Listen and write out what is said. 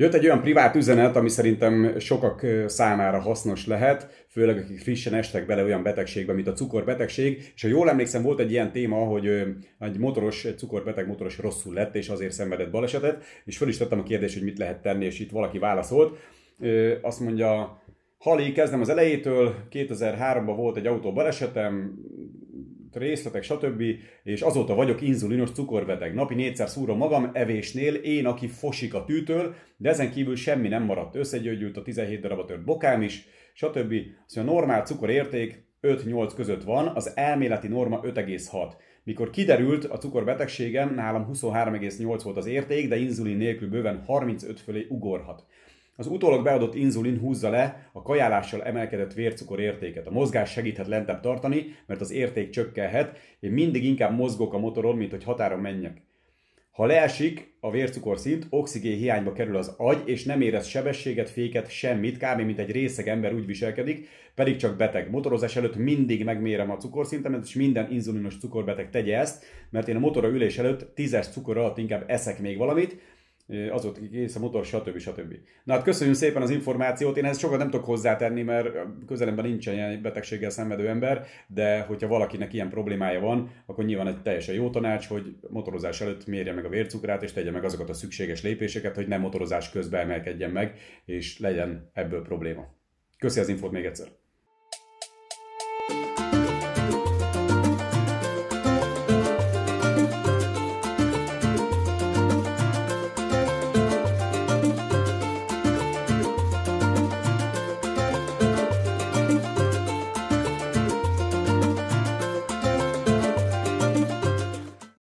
Jött egy olyan privát üzenet, ami szerintem sokak számára hasznos lehet, főleg akik frissen estek bele olyan betegségbe, mint a cukorbetegség, és ha jól emlékszem, volt egy ilyen téma, hogy egy motoros, egy cukorbeteg motoros rosszul lett, és azért szenvedett balesetet, és föl is tettem a kérdést, hogy mit lehet tenni, és itt valaki válaszolt. Azt mondja, Hali, kezdem az elejétől, 2003-ban volt egy autó balesetem, részletek, stb. És azóta vagyok inzulinos cukorbeteg. Napi négyszer szúrom magam evésnél, én, aki fosik a tűtől, de ezen kívül semmi nem maradt. Összegyögyült a 17 darabot tört bokám is, stb. Mondja, a normál cukorérték 5-8 között van, az elméleti norma 5,6. Mikor kiderült a cukorbetegségem, nálam 23,8 volt az érték, de inzulin nélkül bőven 35 fölé ugorhat. Az utólag beadott inzulin húzza le a kajálással emelkedett vércukor értéket. A mozgás segíthet lentebb tartani, mert az érték csökkenhet. Én mindig inkább mozgok a motoron, mint hogy határon menjek. Ha leesik a vércukor szint, oxigén hiányba kerül az agy, és nem érez sebességet, féket, semmit, kb. mint egy részeg ember úgy viselkedik, pedig csak beteg. Motorozás előtt mindig megmérem a cukorszintemet, és minden inzulinos cukorbeteg tegye ezt, mert én a motorra ülés előtt tízes cukor alatt inkább eszek még valamit, az volt kész a motor, stb. stb. Na hát köszönjük szépen az információt, én ezt sokat nem tudok hozzátenni, mert közelemben nincsen ilyen betegséggel szenvedő ember, de hogyha valakinek ilyen problémája van, akkor nyilván egy teljesen jó tanács, hogy motorozás előtt mérje meg a vércukrát, és tegye meg azokat a szükséges lépéseket, hogy nem motorozás közben emelkedjen meg, és legyen ebből probléma. Köszi az infót még egyszer!